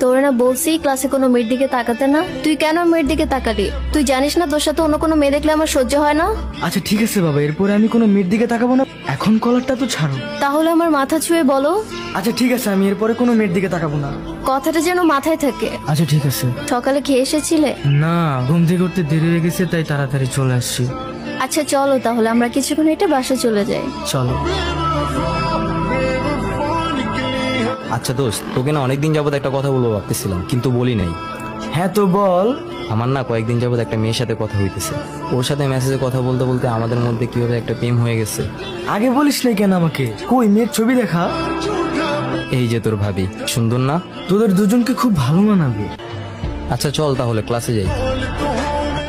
তোর না বলছি ক্লাসে কোনো মেয়ের দিকে তাকাতে না। তুই কেন মেয়ের দিকে তাকালি? তুই জানিস না তোর সাথে অন্য কোনো মেয়ে দেখলে আমার সহ্য হয় না? আচ্ছা ঠিক আছে বাবা এরপরে আমি কোনো মেয়ের দিকে তাকাবো না। এখন কলারটা তো ছাড়ো। তাহলে আমার মাথা ছুঁয়ে বলো। আচ্ছা ঠিক আছে আমি এরপরে কোনো মেয়ের দিকে তাকাবো না। কথাটা যেন মাথায় থাকে। আচ্ছা ঠিক আছে। সকালে খেয়ে এসেছিলে? না ঘুম থেকে উঠতে দেরি হয়ে গেছে তাই তাড়াতাড়ি চলে আসছি। আচ্ছা চলো তাহলে আমরা কিছুক্ষণ হেঁটে বাসে চলে যাই। চলো। আচ্ছা দোস্ত তোকে না অনেকদিন যাবত একটা কথা বলব ভাবতেছিলাম কিন্তু বলি নাই। হ্যাঁ তো বল। আমার না কয়েকদিন যাবত একটা মেয়ের সাথে কথা হইতেছে। ওর সাথে মেসেজে কথা বলতে বলতে আমাদের মধ্যে কীভাবে একটা প্রেম হয়ে গেছে। আগে বলিস নাই কেন আমাকে? কই মেয়ের ছবি দেখা? এই যে তোর ভাবি সুন্দর না? তোদের দুজনকে খুব ভালো মানাবে। আচ্ছা চল তাহলে ক্লাসে যাই।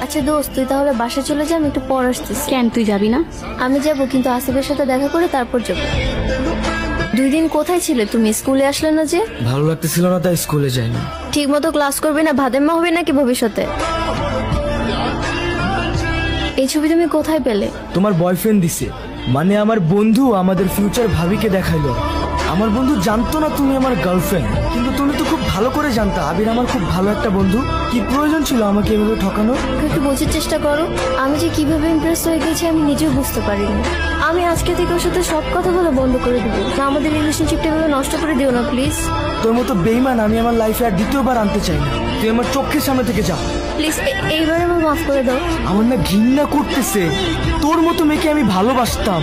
আচ্ছা দোস্ত তুই তাহলে বাসে চলে যা আমি একটু পর আসতেছি। কেন তুই যাবি না? আমি যাব কিন্তু আসিফের সাথে দেখা করে তারপর যাব। দুই দিন কোথায় ছিলে? তুমি স্কুলে আসলে না যে? ভালো লাগতেছিল না তাই স্কুলে যাইনি। ঠিক মতো ক্লাস করবে না ভাদেম্মা হবে নাকি ভবিষ্যতে? এই ছবি তুমি কোথায় পেলে? তোমার বয়ফ্রেন্ড দিছে। মানে আমার বন্ধু আমাদের ফিউচার ভাবিকে দেখাইলো। আমার বন্ধু জানতো না তুমি আমার গার্লফ্রেন্ড কিন্তু তুমি তো খুব ভালো করে জানতা। আবির আমার খুব ভালো একটা বন্ধু। কি প্রয়োজন ছিল আমাকে এভাবে ঠকানো একটু বোঝার চেষ্টা করো। আমি যে কীভাবে ইমপ্রেস হয়ে গেছি আমি নিজেও বুঝতে পারিনি। আমি আজকে থেকে ওর সাথে সব কথা বলে বন্ধ করে দেবো। আমাদের রিলেশনশিপটা এভাবে নষ্ট করে দিও না প্লিজ তোর মতো বেইমান আমি আমার লাইফে আর দ্বিতীয়বার আনতে চাই না। তুই আমার চোখের সামনে থেকে যা। প্লিজ এইবার আমার মাফ করে দাও। আমার না ঘৃণা করতেছে। তোর মতো মেয়েকে আমি ভালোবাসতাম।